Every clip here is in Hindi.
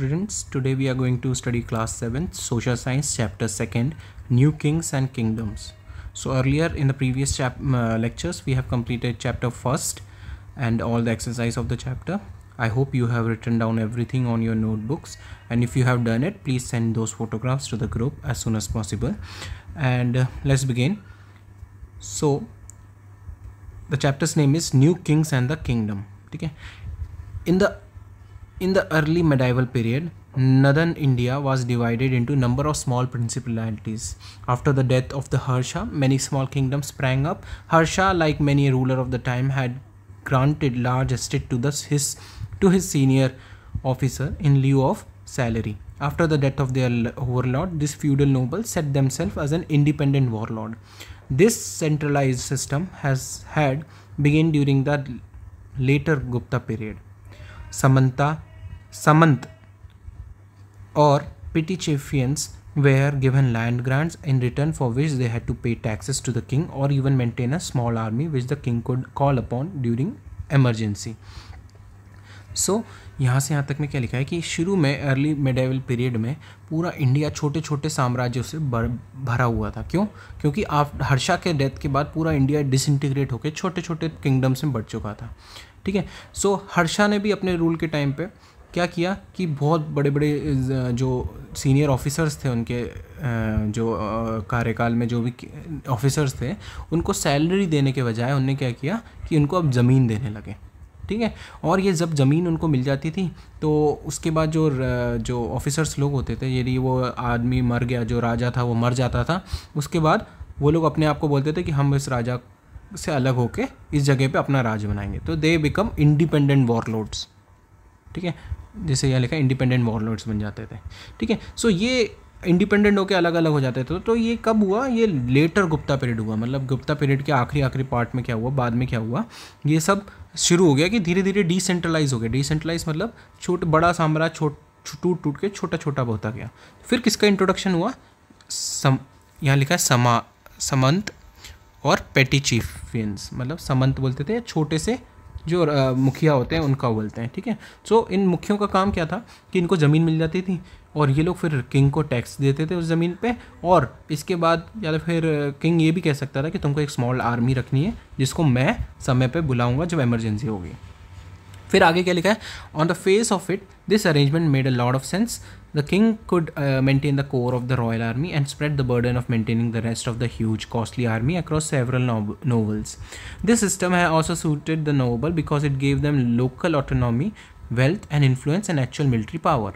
students. Today we are going to study class 7 social science chapter 2nd new kings and kingdoms. So earlier in the previous chap uh, lectures we have completed chapter 1st and all the exercise of the chapter. I hope you have written down everything on your notebooks and if you have done it please send those photographs to the group as soon as possible and uh, let's begin. So the chapter's name is new kings and the kingdom okay in the in the early medieval period, northern India was divided into number of small principalities. After the death of the Harsha, many small kingdoms sprang up. Harsha, like many ruler of the time, had granted large estate to the, his to his senior officer in lieu of salary. After the death of their overlord, this feudal noble set themselves as an independent warlord. This centralized system has had begun during the later Gupta period. Samanta samanta और petty chieftains they are given land grants in return for which they had to pay taxes to the king और even maintain a small army which the king could call upon during emergency so यहाँ से यहाँ तक में क्या लिखा है कि शुरू में अर्ली मेडिवल पीरियड में पूरा इंडिया छोटे छोटे साम्राज्यों से भर, भरा हुआ था। क्यों? क्योंकि आप हर्षा के डेथ के बाद पूरा इंडिया डिसइंटीग्रेट होकर छोटे छोटे किंगडम्स में बढ़ चुका था। ठीक है? सो हर्षा ने भी अपने रूल के टाइम पर क्या किया कि बहुत बड़े बड़े जो सीनियर ऑफिसर्स थे उनके जो कार्यकाल में जो भी ऑफिसर्स थे, उनको सैलरी देने के बजाय उनने क्या किया कि उनको अब ज़मीन देने लगे। ठीक है? और ये जब ज़मीन उनको मिल जाती थी तो उसके बाद जो जो ऑफिसर्स लोग होते थे यदि वो आदमी मर गया, जो राजा था, वो मर जाता था। उसके बाद वो लोग अपने आप को बोलते थे कि हम इस राजा से अलग होके इस जगह पे अपना राज बनाएँगे। तो दे बिकम इंडिपेंडेंट वॉरलोड्स ठीक है? जैसे यहाँ लिखा इंडिपेंडेंट वॉरलोड्स बन जाते थे। ठीक है? सो ये इंडिपेंडेंट होकर अलग अलग हो जाते थे। तो ये कब हुआ? ये लेटर गुप्ता पीरियड हुआ। मतलब गुप्ता पीरियड के आखिरी आखिरी पार्ट में क्या हुआ? बाद में क्या हुआ? ये सब शुरू हो गया कि धीरे धीरे डिसेंट्रलाइज हो गया। डिसेंट्रलाइज मतलब छोट, बड़ा साम्राज्य छोट टूट टूट के छोटा छोटा होता गया। फिर किसका इंट्रोडक्शन हुआ? सम, यहाँ लिखा है समा, समंत और पेटी चीफियंस मतलब समंत बोलते थे छोटे से जो मुखिया होते हैं, उनका बोलते हैं, ठीक है? सो इन मुखियों का काम क्या था कि इनको ज़मीन मिल जाती थी और ये लोग फिर किंग को टैक्स देते थे उस ज़मीन पे और इसके बाद या फिर किंग ये भी कह सकता था कि तुमको एक स्मॉल आर्मी रखनी है जिसको मैं समय पे बुलाऊँगा जब इमरजेंसी होगी। फिर आगे क्या लिखा है? On the face of it this arrangement made a lord of sense The king could uh, maintain the core of the royal army and spread the burden of maintaining the rest of the huge, costly army across several no- nobles. This system also suited the noble because it gave them local autonomy, wealth, and influence and actual military power.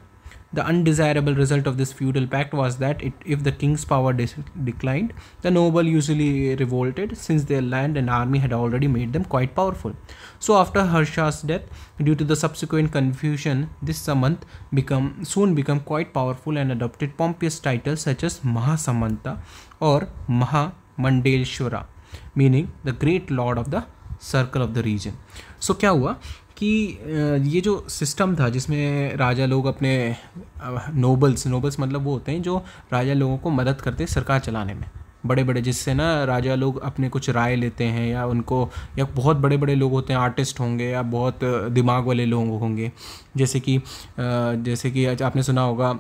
The undesirable result of this feudal pact was that it, if the king's power declined, the noble usually revolted since their land and army had already made them quite powerful. So after Harsha's death, due to the subsequent confusion, this Samant become, soon became quite powerful and adopted pompous titles such as Mahasamanta or Mahamandeshwara, meaning the great lord of the circle of the region. So क्या हुआ कि ये जो सिस्टम था जिसमें राजा लोग अपने नोबल्स नोबल्स मतलब वो होते हैं जो राजा लोगों को मदद करते हैं सरकार चलाने में। बड़े बड़े जिससे ना राजा लोग अपने कुछ राय लेते हैं या उनको, या बहुत बड़े बड़े लोग होते हैं आर्टिस्ट होंगे या बहुत दिमाग वाले लोग होंगे। जैसे कि जैसे कि आपने सुना होगा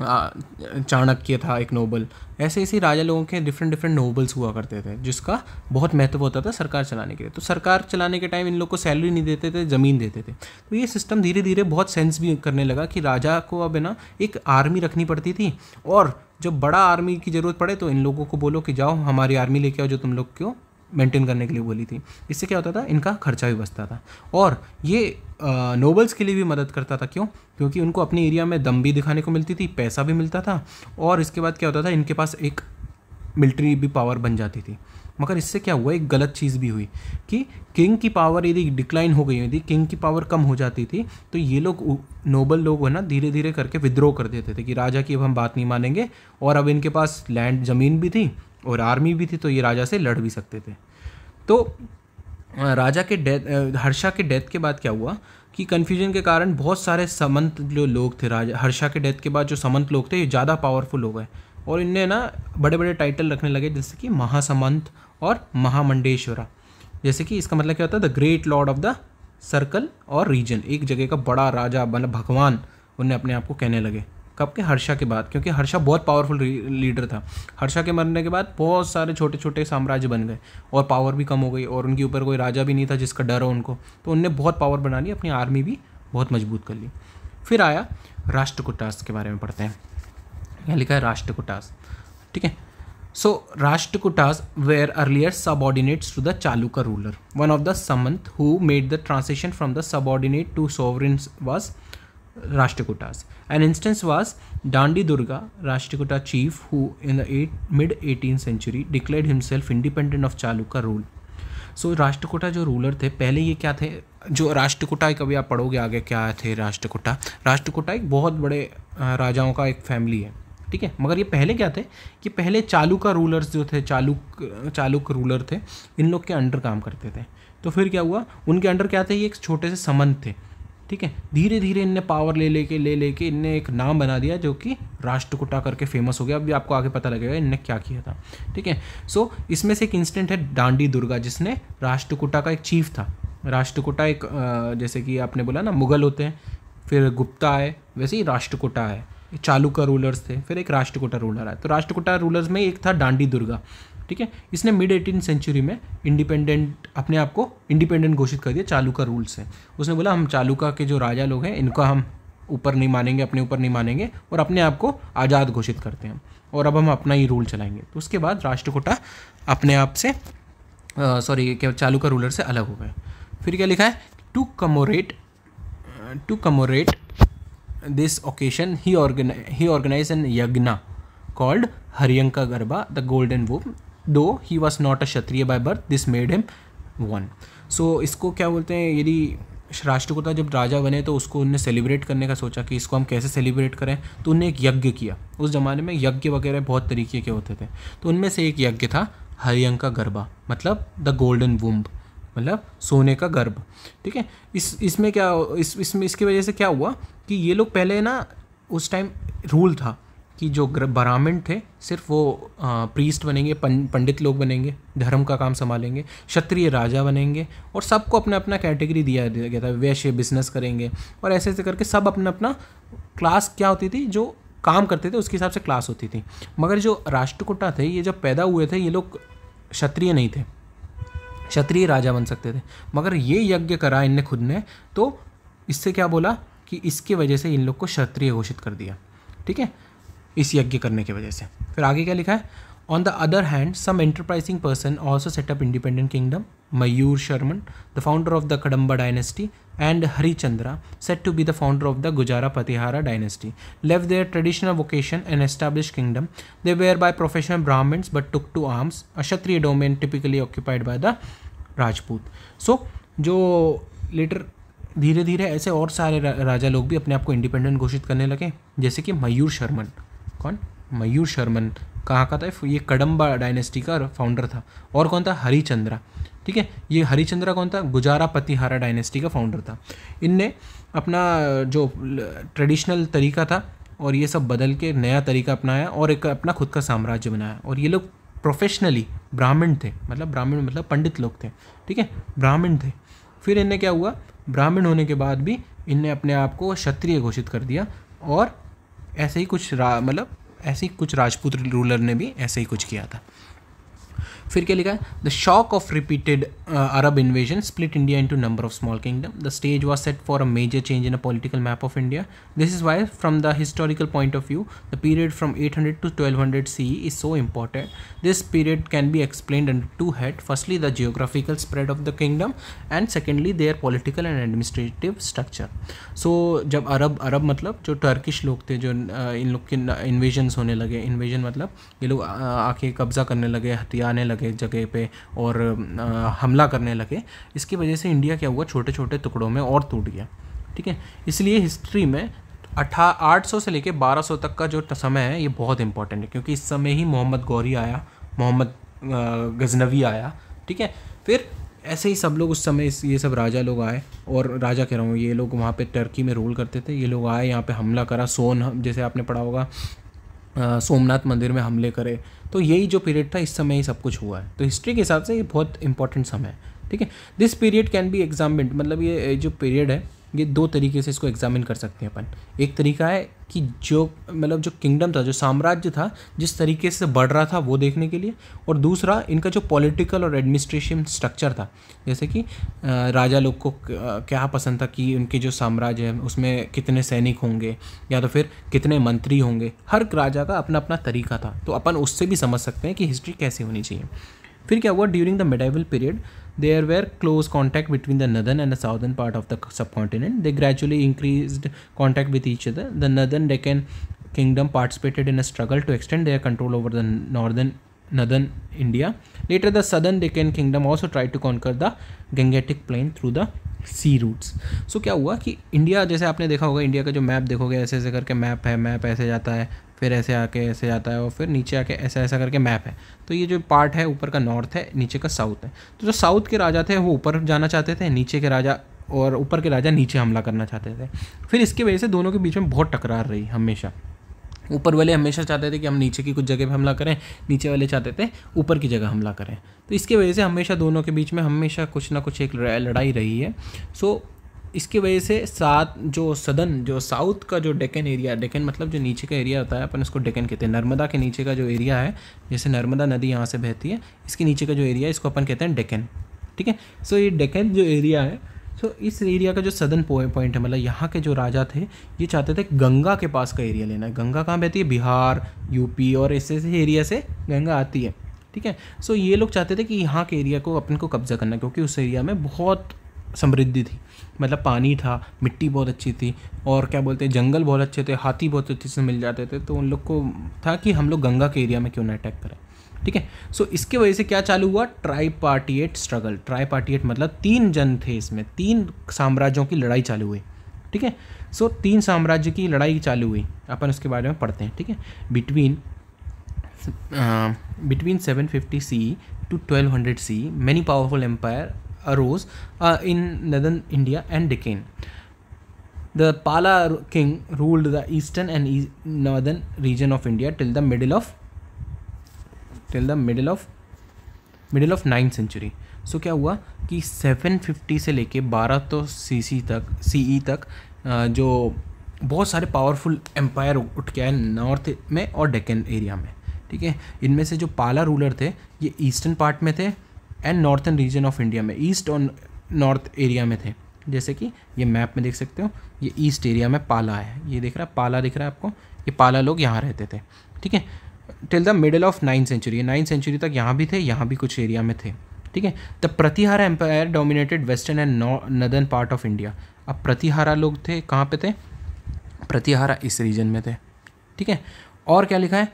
चाणक्य था एक नोबल। ऐसे ऐसे राजा लोगों के डिफरेंट डिफरेंट नोबल्स हुआ करते थे, जिसका बहुत महत्व होता था सरकार चलाने के लिए। तो सरकार चलाने के टाइम इन लोग को सैलरी नहीं देते थे, ज़मीन देते थे। तो ये सिस्टम धीरे धीरे बहुत सेंस भी करने लगा कि राजा को अब है ना एक आर्मी रखनी पड़ती थी। और जब बड़ा आर्मी की ज़रूरत पड़े तो इन लोगों को बोलो कि जाओ, हमारी आर्मी लेके आओ जो तुम लोग क्यों मेंटेन करने के लिए बोली थी। इससे क्या होता था? इनका खर्चा भी बचता था। और ये नोबल्स के लिए भी मदद करता था। क्यों? क्योंकि उनको अपने एरिया में दम भी दिखाने को मिलती थी, पैसा भी मिलता था और इसके बाद क्या होता था? इनके पास एक मिलिट्री भी पावर बन जाती थी। मगर इससे क्या हुआ? एक गलत चीज़ भी हुई कि किंग की पावर यदि डिक्लाइन हो गई, यदि किंग की पावर कम हो जाती थी तो ये लोग नोबल लोग है ना धीरे धीरे करके विद्रोह कर देते थे कि राजा की अब हम बात नहीं मानेंगे और अब इनके पास लैंड, ज़मीन भी थी और आर्मी भी थी तो ये राजा से लड़ भी सकते थे। तो राजा के डेथ हर्षा के डेथ के बाद क्या हुआ कि कन्फ्यूज़न के कारण बहुत सारे समंत जो लोग थे राजा, हर्षा के डेथ के बाद जो समंत लोग थे, ये ज़्यादा पावरफुल हो गए। और इनने ना बड़े बड़े टाइटल रखने लगे, जैसे कि महासमंत और महामंडेश्वरा। जैसे कि इसका मतलब क्या होता है? The great lord of the circle और रीजन एक जगह का बड़ा राजा मतलब भगवान, उन्हें अपने आप को कहने लगे। कब के? हर्षा के बाद, क्योंकि हर्षा बहुत पावरफुल लीडर था। हर्षा के मरने के बाद बहुत सारे छोटे छोटे साम्राज्य बन गए और पावर भी कम हो गई और उनके ऊपर कोई राजा भी नहीं था जिसका डर हो उनको। तो उनने बहुत पावर बना ली अपनी आर्मी भी बहुत मज़बूत कर ली। फिर आया राष्ट्रकुटास के बारे में पढ़ते हैं। यहाँ लिखा है राष्ट्रकुटास। ठीक है? So Rashtrakutas were earlier subordinates to the Chalukya ruler one of the samanta who made the transition from the subordinate to sovereign was Rashtrakutas. An instance was Dandi Durga, Rashtrakuta chief who in the mid 18th century declared himself independent of Chaluka rule. So so, Rashtrakuta जो रूलर थे पहले ये क्या थे? जो राष्ट्रकूटा कभी आप पढ़ोगे आगे क्या थे राष्ट्रकूटा राष्ट्रकूटा एक बहुत बड़े राजाओं का एक फैमिली है ठीक है? मगर ये पहले क्या थे? कि पहले चालू का रूलर्स जो थे चालुक चालुक रूलर थे इन लोग के अंडर काम करते थे। तो फिर क्या हुआ? उनके अंडर क्या थे? ये एक छोटे से समंत थे। ठीक है? धीरे धीरे इनने पावर ले लेके ले लेके ले इनने एक नाम बना दिया जो कि राष्ट्रकुटा करके फ़ेमस हो गया। अभी आपको आगे पता लगेगा इनने क्या किया था। ठीक है? सो इसमें से एक इंस्टेंट है डांडी दुर्गा, जिसने राष्ट्रकुटा का एक चीफ था। राष्ट्रकूटा एक जैसे कि आपने बोला ना, मुगल होते हैं, फिर गुप्ता आए वैसे ही राष्ट्रकूटा है। चालू का रूलर्स थे, फिर एक राष्ट्रकूटा रूलर आया। तो राष्ट्रकूटा रूलर्स में एक था डांडी दुर्गा। ठीक है? इसने मिड एटीन सेंचुरी में इंडिपेंडेंट अपने आप को इंडिपेंडेंट घोषित कर दिया चालुका रूल से। उसने बोला, हम चालुका के जो राजा लोग हैं, इनका हम ऊपर नहीं मानेंगे, अपने ऊपर नहीं मानेंगे और अपने आप को आज़ाद घोषित करते हैं और अब हम अपना ही रूल चलाएँगे। तो उसके बाद राष्ट्रकोटा अपने आप से सॉरी क्या चालू का रूलर से अलग हो गए। फिर क्या लिखा है? To commemorate to commemorate this occasion he organise he organise an yajna called hiranya garbha the golden womb though he was not a kshatriya by birth this made him one so इसको क्या बोलते हैं? यदि राष्ट्रकूटा जब राजा बने तो उसको उनने सेलिब्रेट करने का सोचा कि इसको हम कैसे सेलिब्रेट करें? तो उनने एक यज्ञ किया। उस ज़माने में यज्ञ वगैरह बहुत तरीके के होते थे। तो उनमें से एक यज्ञ था, हरियंक का गरबा मतलब द गोल्डन वुम्ब मतलब सोने का गर्भ। ठीक है? इस, इसमें क्या, इस इसमें इसकी वजह से क्या हुआ कि ये लोग पहले ना, उस टाइम रूल था कि जो ब्राह्मण थे, सिर्फ़ वो प्रीस्ट बनेंगे पंडित लोग बनेंगे, धर्म का काम संभालेंगे, क्षत्रिय राजा बनेंगे और सबको अपना अपना कैटेगरी दिया गया था, वैश्य बिज़नेस करेंगे और ऐसे ऐसे करके सब अपना अपना क्लास क्या होती थी, जो काम करते थे, उसके हिसाब से क्लास होती थी। मगर जो राष्ट्रकुटा थे, ये जब पैदा हुए थे, ये लोग क्षत्रिय नहीं थे। क्षत्रिय राजा बन सकते थे। मगर ये यज्ञ करा इनने खुद ने तो इससे क्या बोला कि इसकी वजह से इन लोग को क्षत्रिय घोषित कर दिया। ठीक है? इस यज्ञ करने की वजह से। फिर आगे क्या लिखा है? On the other hand some enterprising person also set up independent kingdom Mayur Sharman the founder of the Kadamba dynasty and Harichandra said to be the founder of the Gurjara Pratihara dynasty leave their traditional vocation and establish kingdom they were by professional Brahmins but took to arms a kshatriya domain typically occupied by the Rajput so जो लेटर धीरे धीरे ऐसे और सारे राजा लोग भी अपने आप को इंडिपेंडेंट घोषित करने लगे, जैसे कि मयूर शर्मन। कौन? मयूर शर्मन। कहाँ का था? ये कदम्बा डायनेस्टी का फाउंडर था। और कौन था? हरिचंद्रा। ठीक है? ये हरिचंद्रा कौन था? गुजारा पतिहारा डायनेस्टी का फाउंडर था। इनने अपना जो ट्रेडिशनल तरीका था और ये सब बदल के नया तरीका अपनाया और एक अपना खुद का साम्राज्य बनाया। और ये लोग प्रोफेशनली ब्राह्मण थे। मतलब ब्राह्मण मतलब पंडित लोग थे। ठीक है? ब्राह्मण थे। फिर इनने क्या हुआ? ब्राह्मण होने के बाद भी इनने अपने आप को क्षत्रिय घोषित कर दिया और ऐसे ही कुछ मतलब ऐसे ही कुछ राजपूत रूलर ने भी ऐसे ही कुछ किया था। फिर क्या लिखा है the shock of repeated Arab invasion split India into number of small kingdom the stage was set for a major change in a political map of India this is why from the historical point of view the period from 800 to 1200 CE is so important. This period can be explained under two heads. Firstly, the geographical spread of the kingdom, and secondly, their political and administrative structure. So जब अरब अरब मतलब जो टर्किश लोग थे जो इन लोग के इन्वेजन्स होने लगे इन्वेजन मतलब ये लोग आके कब्जा करने लगे हथियाने लगे लगे जगह पे और हमला करने लगे। इसकी वजह से इंडिया क्या हुआ? छोटे छोटे टुकड़ों में और टूट गया। ठीक है? इसलिए हिस्ट्री में अठा, आठ सौ से लेकर बारह सौ तक का जो समय है, ये बहुत इंपॉर्टेंट है, क्योंकि इस समय ही मोहम्मद गौरी आया, मोहम्मद गजनवी आया। ठीक है? फिर ऐसे ही सब लोग उस समय ये सब राजा लोग आए, और राजा कह रहा हूँ, ये लोग वहाँ पे टर्की में रूल करते थे, ये लोग आए, यहाँ पे हमला करा, सोन, जैसे आपने पढ़ा होगा सोमनाथ मंदिर में हमले करे। तो यही जो पीरियड था, इस समय ही सब कुछ हुआ है। तो हिस्ट्री के हिसाब से ये बहुत इंपॉर्टेंट समय है, ठीक है? This period can be examine मतलब ये जो पीरियड है ये दो तरीके से इसको एग्जामिन कर सकते हैं अपन। एक तरीका है कि जो मतलब जो किंगडम था, जो साम्राज्य था, जिस तरीके से बढ़ रहा था वो देखने के लिए, और दूसरा, इनका जो पॉलिटिकल और एडमिनिस्ट्रेशन स्ट्रक्चर था, जैसे कि राजा लोग को क्या पसंद था कि उनके जो साम्राज्य है, उसमें कितने सैनिक होंगे, या तो फिर कितने मंत्री होंगे, हर राजा का अपना अपना तरीका था। तो अपन उससे भी समझ सकते हैं कि हिस्ट्री कैसे होनी चाहिए। फिर क्या हुआ? During the medieval period they are were close contact between the northern and the southern part of the subcontinent they gradually increase contact with each other the northern Deccan kingdom participated in a struggle to extend their control over the northern northern India later the southern Deccan kingdom also try to conquer the Gangetic plain through the sea routes so क्या हुआ कि इंडिया जैसे आपने देखा होगा इंडिया का जो मैप देखोगे ऐसे ऐसे करके मैप है मैप ऐसे जाता है। फिर ऐसे आके, ऐसे जाता है और फिर नीचे आके ऐसा ऐसा करके मैप है। तो ये जो पार्ट है, ऊपर का नॉर्थ है, नीचे का साउथ है। तो जो साउथ के राजा थे, वो ऊपर जाना चाहते थे, नीचे के राजा और ऊपर के राजा नीचे हमला करना चाहते थे। फिर इसकी वजह से दोनों के बीच में बहुत टकरार रही हमेशा। ऊपर वाले हमेशा चाहते थे कि हम नीचे की कुछ जगह पे हमला करें, नीचे वाले चाहते थे ऊपर की जगह हमला करें। तो इसकी वजह से हमेशा दोनों के बीच में हमेशा कुछ ना कुछ एक लड़ाई रही है। सो इसकी वजह से सात, जो सदन, जो साउथ का जो डेकन एरिया डेकन मतलब जो नीचे का एरिया होता है, अपन इसको डेकन कहते हैं। नर्मदा के नीचे का जो एरिया है, जैसे नर्मदा नदी यहाँ से बहती है, इसके नीचे का जो एरिया है, इसको अपन कहते हैं डेकन ठीक है? सो ये डेकन जो एरिया है सो इस एरिया का जो सदन पॉइंट है मतलब यहाँ के जो राजा थे, ये चाहते थे गंगा के पास का एरिया लेना है। गंगा कहाँ बहती है? बिहार, यूपी और ऐसे ऐसे एरिया से गंगा आती है, ठीक है? सो ये लोग चाहते थे कि यहाँ के एरिया को, अपन को कब्जा करना क्योंकि उस एरिया में बहुत समृद्धि थी। मतलब पानी था, मिट्टी बहुत अच्छी थी और क्या बोलते हैं, जंगल बहुत अच्छे थे, हाथी बहुत अच्छे से मिल जाते थे तो उन लोग को था कि हम लोग गंगा के एरिया में क्यों ना अटैक करें, ठीक है? सो इसके वजह से क्या चालू हुआ? Tripartite struggle tripartite मतलब तीन जन थे इसमें, तीन साम्राज्यों की लड़ाई चालू हुई, ठीक है? सो तीन साम्राज्य की लड़ाई चालू हुई। अपन उसके बारे में पढ़ते हैं, ठीक है? Between between seven fifty C to twelve hundred C many powerful empire arose in northern India and Deccan the Pala king ruled the eastern and northern region of India till the middle of till the middle of middle of ninth century so क्या हुआ कि 750 से लेके 12 तो सी तक सी e तक जो बहुत सारे पावरफुल एम्पायर उठ के आए नॉर्थ में और डेक्कन एरिया में। ठीक है? इनमें से जो पाला रूलर थे, ये ईस्टर्न पार्ट में थे and northern region of India में ईस्ट और नॉर्थ एरिया में थे। जैसे कि ये मैप में देख सकते हो, ये ईस्ट एरिया में पाला है। ये देख रहा है पाला दिख रहा है आपको, ये पाला लोग यहाँ रहते थे। ठीक है? Till the middle of ninth century ninth century तक यहाँ भी थे, यहाँ भी कुछ एरिया में थे। ठीक है? The Pratihara empire dominated western and northern part of India अब प्रतिहारा लोग थे, कहाँ पे थे? प्रतिहारा इस रीजन में थे। ठीक है? और क्या लिखा है?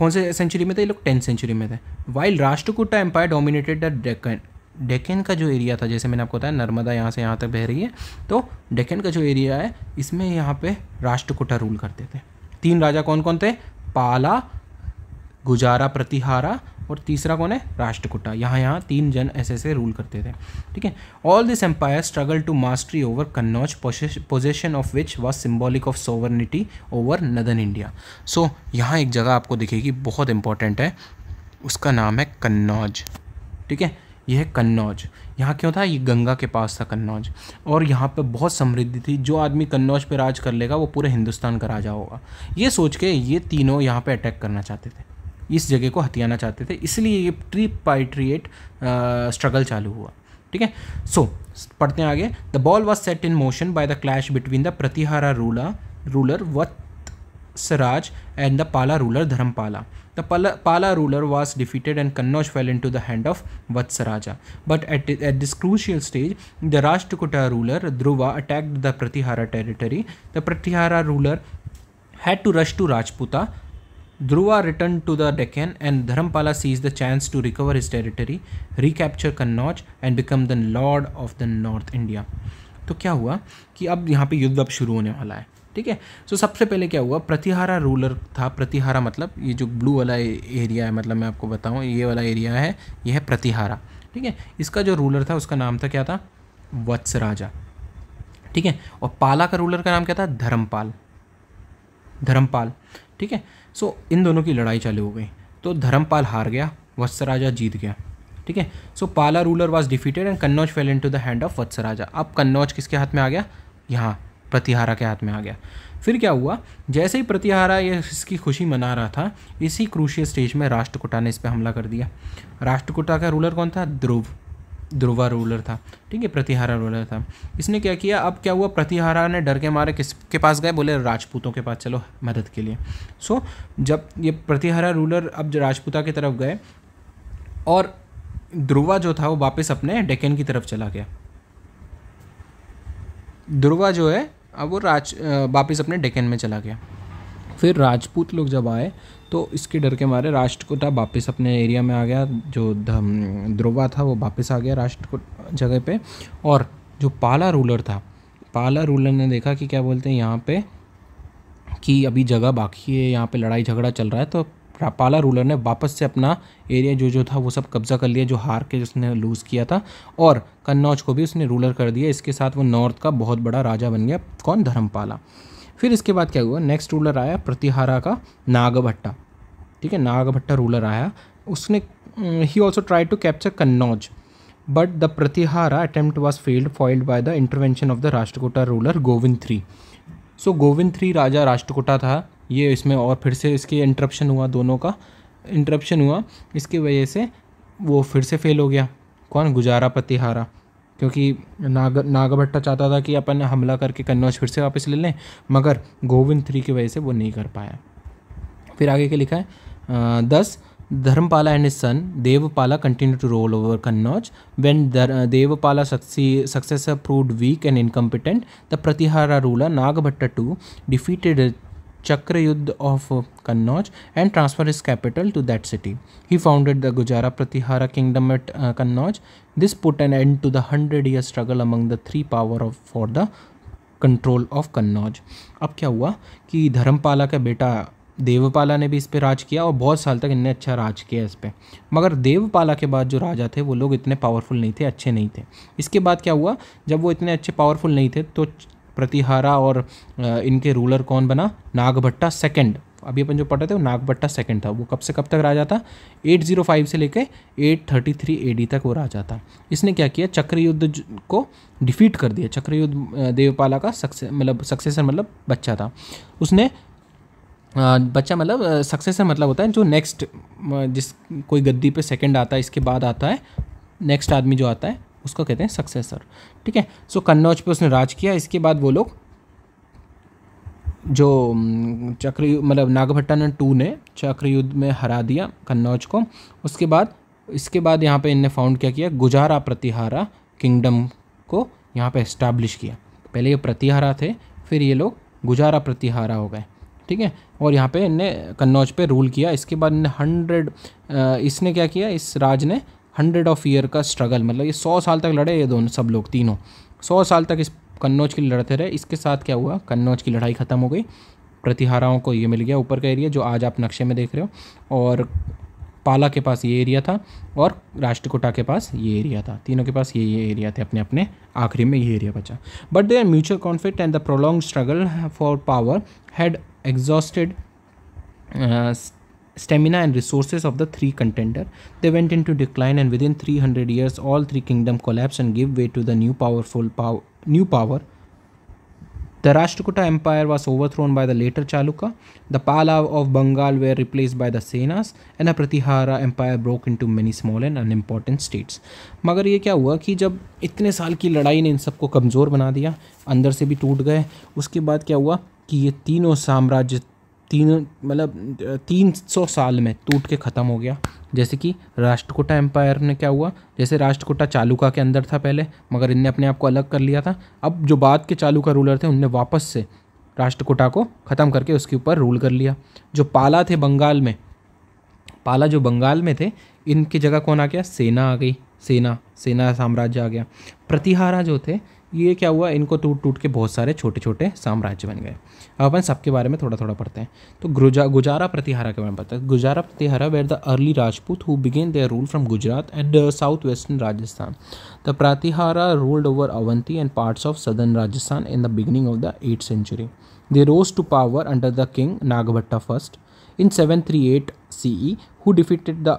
कौन से सेंचुरी में थे? ये लोग टेंथ सेंचुरी में थे। While Rashtrakuta empire dominated the Deccan Deccan का जो एरिया था, जैसे मैंने आपको बताया, नर्मदा यहाँ से यहाँ तक बह रही है तो डेकन का जो एरिया है, इसमें यहाँ पे राष्ट्रकूटा रूल करते थे। तीन राजा कौन कौन थे? पाला, गुजारा, प्रतिहारा और तीसरा कौन है? राष्ट्रकूटा। यहाँ यहाँ तीन जन ऐसे ऐसे रूल करते थे। ठीक है? All this empire struggle to mastery over Kannauj possession of which was symbolic of sovereignty over northern India so यहाँ एक जगह आपको दिखेगी, बहुत इंपॉर्टेंट है। उसका नाम है कन्नौज ठीक है? यह है कन्नौज यहाँ क्यों था? ये गंगा के पास था कन्नौज और यहाँ पे बहुत समृद्धि थी। जो आदमी कन्नौज पे राज कर लेगा, वो पूरे हिंदुस्तान का राजा होगा। ये सोच के ये तीनों यहाँ पे अटैक करना चाहते थे। इस जगह को हथियाना चाहते थे, इसलिए ये ट्री पाइट्रिएट स्ट्रगल चालू हुआ। ठीक है? सो पढ़ते हैं आगे। The ball was set in motion by the clash between the Pratihara ruler ruler Vatsaraj and the Pala ruler Dharmapala the Pala ruler was defeated and Kannauj fell in to the hand of Vatsaraja but at at this crucial stage the Rashtrakuta ruler Dhruva attacked the Pratihara territory the Pratihara ruler had to rush to Rajputana Dhruva returned to the Deccan and Dharampala seized the chance to recover his territory, recapture Kannauj and become the lord of the North India. तो क्या हुआ कि अब यहाँ पे युद्ध अब शुरू होने वाला है ठीक है? सो सबसे पहले क्या हुआ? प्रतिहारा रूलर था प्रतिहारा मतलब ये जो ब्लू वाला एरिया है मतलब मैं आपको बताऊँ ये वाला एरिया है ये है प्रतिहारा ठीक है? इसका जो रूलर था उसका नाम था क्या था? वत्स राजा ठीक है? और पाला का रूलर का नाम क्या था? धर्मपाल धर्मपाल ठीक है? सो इन दोनों की लड़ाई चालू हो गई। तो धर्मपाल हार गया वत्स राजा जीत गया, ठीक है? So Pala ruler was defeated and Kannauj fell in to the hand of Vatsaraja. अब कन्नौज किसके हाथ में आ गया? यहाँ, प्रतिहारा के हाथ में आ गया। फिर क्या हुआ? जैसे ही प्रतिहारा ये इसकी खुशी मना रहा था, इसी क्रूशियल स्टेज में राष्ट्रकुटा ने इस पर हमला कर दिया। राष्ट्रकुटा का रूलर कौन था? ध्रुव। ध्रुवा रूलर था। ठीक है, प्रतिहारा रूलर था। इसने क्या किया? अब क्या हुआ? प्रतिहारा ने डर के मारे किसके पास गए? बोले, राजपूतों के पास चलो मदद के लिए। सो जब ये प्रतिहारा रूलर अब राजपूता की तरफ़ गए और ध्रुवा जो था, वो वापस अपने डेक्कन की तरफ़ चला गया। ध्रुवा जो है, अब वो राज वापस अपने डेक्कन में चला गया। फिर राजपूत लोग जब आए तो इसके डर के मारे राष्ट्रकूटा वापस अपने एरिया में आ गया, जो ध्रुवा था, वो वापस आ गया राष्ट्रकूट जगह पे। और जो पाला रूलर था, पाला रूलर ने देखा कि क्या बोलते हैं यहाँ पे, कि अभी जगह बाकी है, यहाँ पे लड़ाई झगड़ा चल रहा है तो पाला रूलर ने वापस से अपना एरिया जो जो था, वो सब कब्जा कर लिया, जो हार के उसने लूज़ किया था। और कन्नौज को भी उसने रूलर कर दिया, इसके साथ वो नॉर्थ का बहुत बड़ा राजा बन गया। कौन? धर्मपाला। फिर इसके बाद क्या हुआ? नेक्स्ट रूलर आया, प्रतिहारा का नागभट्टा। ठीक है, नागभट्टा रूलर आया। उसने ही also try to capture Kannauj but the Pratihara attempt was failed foiled by the intervention of the Rashtrakuta ruler Govind three so Govind three राजा राष्ट्रकोटा था। ये इसमें और फिर से इसकी इंटरप्शन हुआ दोनों का। इंटरप्शन हुआ, इसकी वजह से वो फिर से फेल हो गया। कौन? गुजारा प्रतिहारा। क्योंकि नाग नागभट्टा चाहता था कि अपन हमला करके कन्नौज फिर से वापस ले लें, मगर गोविंद थ्री की वजह से वो नहीं कर पाया। फिर आगे के लिखा है? दस, Dharmapala and son Devapala continue to rule over Kannauj. When Devapala successor proved weak and incompetent the Pratihara ruler Nagabhatta two defeated Chakrayudha of Kannauj and transfer is capital to that city he founded the Gurjara Pratihara kingdom at Kannauj this put an end to the hundred year struggle among the three power of for the control of Kannauj अब क्या हुआ कि धर्मपाला का बेटा देवपाला ने भी इस पर राज किया और बहुत साल तक इनने अच्छा राज किया इस पर मगर देवपाला के बाद जो राजा थे वो लोग इतने पावरफुल नहीं थे, अच्छे नहीं थे। इसके बाद क्या हुआ? जब वो इतने अच्छे पावरफुल नहीं थे तो प्रतिहारा और इनके रूलर कौन बना? नागभट्टा सेकंड अभी अपन जो पढ़े थे वो नागभट्टा सेकंड था। वो कब से कब तक राजा था? 805 से लेके 833 एडी तक वो राजा था। इसने क्या किया? चक्रयुद्ध को डिफीट कर दिया। चक्रयुद्ध देवपाला का सक्सेस मतलब सक्सेसर मतलब बच्चा था। उसने बच्चा मतलब सक्सेसर मतलब होता है जो नेक्स्ट जिस कोई गद्दी पे सेकंड आता है, इसके बाद आता है नेक्स्ट आदमी जो आता है, उसको कहते हैं सक्सेसर ठीक है? सो कन्नौज पे उसने राज किया। इसके बाद वो लोग जो चक्र मतलब नागभट्टानंद टू ने चक्र युद्ध में हरा दिया कन्नौज को। उसके बाद, इसके बाद यहाँ पे इनने फाउंड क्या किया? गुजारा प्रतिहारा किंगडम को यहाँ पे इस्टेब्लिश किया। पहले ये प्रतिहारा थे, फिर ये लोग गुजारा प्रतिहारा हो गए। ठीक है? और यहाँ पे इनने कन्नौज पे रूल किया। इसके बाद इन्हें हंड्रेड इसने क्या किया? इस राज ने हंड्रेड ऑफ़ ईयर का स्ट्रगल मतलब ये सौ साल तक लड़े ये दोनों, सब लोग, तीनों। सौ साल तक इस कन्नौज के लड़ते रहे। इसके साथ क्या हुआ? कन्नौज की लड़ाई ख़त्म हो गई। प्रतिहाराओं को ये मिल गया ऊपर का एरिया, जो आज आप नक्शे में देख रहे हो। और पाला के पास ये एरिया था और राष्ट्रकूटा के पास ये एरिया था। तीनों के पास ये ये एरिया थे, अपने अपने, आखिरी में ये एरिया बचा। But they are mutual conflict and the prolong struggle for power had exhausted stamina and resources of the three contender they went into decline and within 300 years all three kingdom collapsed and gave way to the new powerful power new power the Rashtrakuta Empire was overthrown by the later Chalukya. The Pala of Bengal were replaced by the Senas and the Pratihara Empire broke into many small and unimportant states. मगर ये क्या हुआ कि जब इतने साल की लड़ाई ने इन सबको कमज़ोर बना दिया अंदर से भी टूट गए उसके बाद क्या हुआ कि ये तीनों साम्राज्य तीन मतलब तीन सौ साल में टूट के ख़त्म हो गया। जैसे कि राष्ट्रकूटा एम्पायर ने क्या हुआ? जैसे राष्ट्रकूटा चालुका के अंदर था पहले, मगर इनने अपने आप को अलग कर लिया था। अब जो बाद के चालुका रूलर थे, उनने वापस से राष्ट्रकूटा को ख़त्म करके उसके ऊपर रूल कर लिया। जो पाला थे बंगाल में, पाला जो बंगाल में थे, इनकी जगह कौन आ गया? सेना आ गई। सेना सेना साम्राज्य आ गया। प्रतिहारा जो थे ये क्या हुआ? इनको टूट टूट के बहुत सारे छोटे छोटे साम्राज्य बन गए। अब अपन सबके बारे में थोड़ा थोड़ा पढ़ते हैं। तो गुजा, गुजारा प्रतिहारा के बारे में पता है। Gurjara Pratihara were the early Rajput who began their rule from Gujarat and south western Rajasthan the Pratihara ruled over Avanti and parts of southern Rajasthan in the beginning of the eight century they rose to power under the king Nagabhatta first in seven three eight C E who defeated the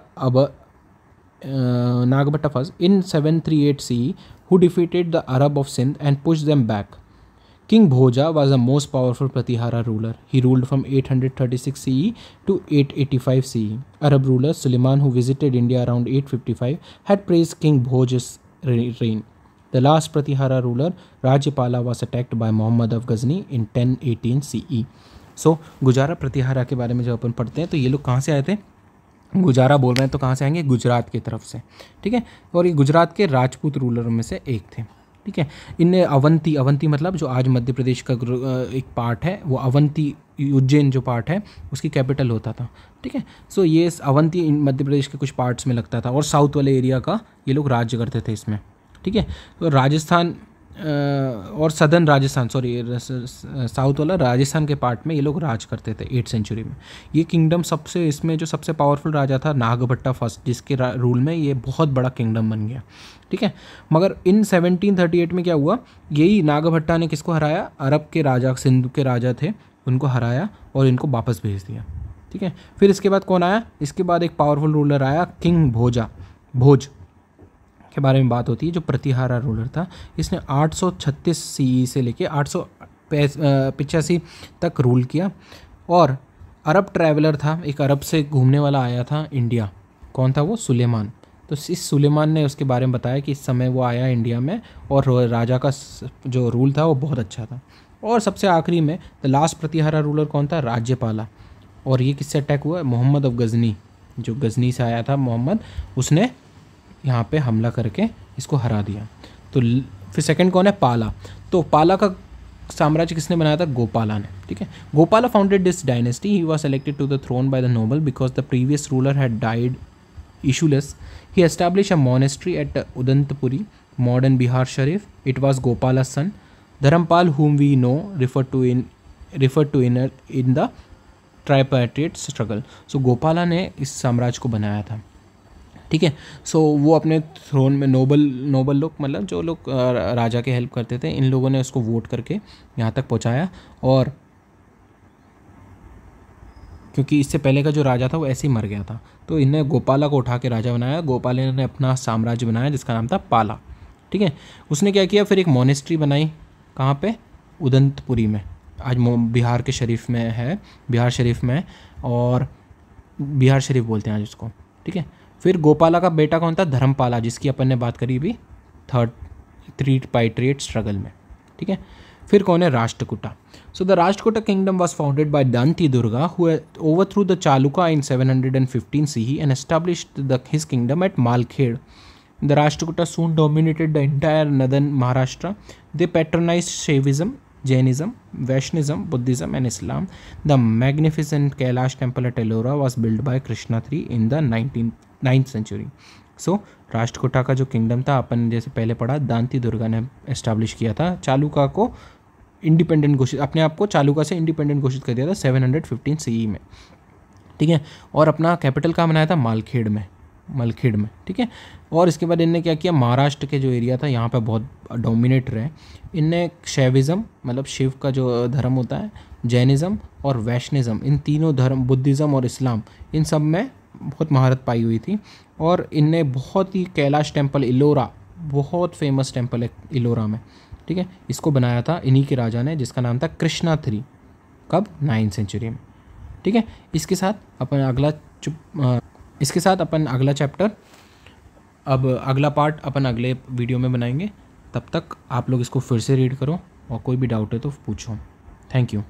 Nagabhatta first in 738 CE, who defeated the Arab of Sindh and pushed them back. King Bhoja was the most powerful Pratihara ruler. He ruled from 836 CE to 885 CE. Arab ruler Suleiman, who visited India around 855, had praised King Bhoja's reign. The last Pratihara ruler, Rajapala, was attacked by Muhammad of Ghazni in 1018 CE. So so, Gurjara Pratihara के बारे में जब अपन पढ़ते हैं तो ये लोग कहाँ से आए थे गुजारा बोल रहे हैं तो कहाँ से आएँगे? गुजरात की तरफ़ से, ठीक है? और ये गुजरात के राजपूत रूलर में से एक थे, ठीक है? इनने अवंती अवंती मतलब जो आज मध्य प्रदेश का एक पार्ट है, वो अवंती उज्जैन जो पार्ट है, उसकी कैपिटल होता था, ठीक है? सो ये अवंती मध्य प्रदेश के कुछ पार्ट्स में लगता था, और साउथ वाले एरिया का ये लोग राज्य करते थे इसमें, ठीक है? तो राजस्थान और सदर्न राजस्थान सॉरी साउथ वाला राजस्थान के पार्ट में ये लोग राज करते थे एट सेंचुरी में। ये किंगडम सबसे, इसमें जो सबसे पावरफुल राजा था, नागभट्टा फ़र्स्ट जिसके रूल में ये बहुत बड़ा किंगडम बन गया, ठीक है? मगर इन 1738 में क्या हुआ? यही नागभट्टा ने किसको हराया? अरब के राजा, सिंधु के राजा थे, उनको हराया और इनको वापस भेज दिया, ठीक है? फिर इसके बाद कौन आया? इसके बाद एक पावरफुल रूलर आया किंग भोजा, भोज। के बारे में बात होती है, जो प्रतिहारा रूलर था, इसने 836 सीई से लेके आठ पिचासी तक रूल किया। और अरब ट्रैवलर था, एक अरब से घूमने वाला आया था इंडिया कौन था वो? सुलेमान। तो इस सुलेमान ने उसके बारे में बताया कि इस समय वो आया इंडिया में, और राजा का जो रूल था वो बहुत अच्छा था। और सबसे आखिरी में द लास्ट प्रतिहारा रूलर कौन था? राज्यपाला। और ये किससे अटैक हुआ? मोहम्मद ऑफ़ गजनी जो गजनी से आया था मोहम्मद, उसने यहाँ पे हमला करके इसको हरा दिया। तो फिर सेकंड कौन है? पाला। तो पाला का साम्राज्य किसने बनाया था? गोपाला ने, ठीक है? Gopala founded this dynasty he was selected to the throne by the noble because the previous ruler had died issueless he establish a monastery at Odantapuri modern Bihar Sharif it was Gopala son Dharmapal whom we know refer to in refer to in in the tripartite struggle so Gopala ने इस साम्राज्य को बनाया था। ठीक है? सो वो अपने थ्रोन में नोबल नोबल लोग मतलब जो लोग राजा के हेल्प करते थे, इन लोगों ने उसको वोट करके यहाँ तक पहुँचाया और क्योंकि इससे पहले का जो राजा था, वो ऐसे ही मर गया था। तो इन्हें गोपाला को उठा के राजा बनाया। गोपाला ने अपना साम्राज्य बनाया, जिसका नाम था पाला। ठीक है? उसने क्या किया? फिर एक मोनेस्ट्री बनाई, कहाँ पे? उदंतपुरी में। आज बिहार के शरीफ में है, बिहार शरीफ में, और बिहार शरीफ बोलते हैं आज उसको। ठीक है? फिर गोपाला का बेटा कौन था? धर्मपाला, जिसकी अपन ने बात करी भी थर्ड थ्री पाई पाइट्रेट स्ट्रगल में, ठीक है? फिर कौन है? Rashtrakuta. So the Rashtrakuta kingdom was founded by Danti Durga who overthrew the Chalukya in seven hundred and fifteen C he and establish the his kingdom at Malkhed the Rashtrakuta soon dominated the entire northern Maharashtra they patronise Shaivism Jainism Vaishnavism Buddhism and Islam the magnificent Kailash temple at Ellora was build by Krishna three in the nineteen ninth century so Rashtrakuta का जो किंगडम था अपन जैसे पहले पढ़ा दांती दुर्गा ने इस्टेब्लिश किया था चालुका को इंडिपेंडेंट घोषित अपने आप को चालुका से इंडिपेंडेंट घोषित कर दिया था सेवन हंड्रेड फिफ्टीन सी में ठीक है? और अपना कैपिटल कहाँ बनाया था? मालखेड़ में, मलखेड़ में, ठीक है? और इसके बाद इनने क्या किया? महाराष्ट्र के जो एरिया था, यहाँ पे बहुत डोमिनेट रहे। इनने शैविज़म मतलब शिव का जो धर्म होता है, जैनिज़्म और वैष्णिज़्म, इन तीनों धर्म, बुद्धिज़्म और इस्लाम, इन सब में बहुत महारत पाई हुई थी। और इनने बहुत ही कैलाश टेंपल इलोरा, बहुत फ़ेमस टेंपल है इलोरा में, ठीक है? इसको बनाया था इन्हीं के राजा ने, जिसका नाम था कृष्णा थ्री कब? नाइन्थ सेंचुरी में, ठीक है? इसके साथ अपन अगला चुप इसके साथ अपन अगला चैप्टर अब अगला पार्ट अपन अगले वीडियो में बनाएँगे। तब तक आप लोग इसको फिर से रीड करो और कोई भी डाउट है तो पूछो। Thank you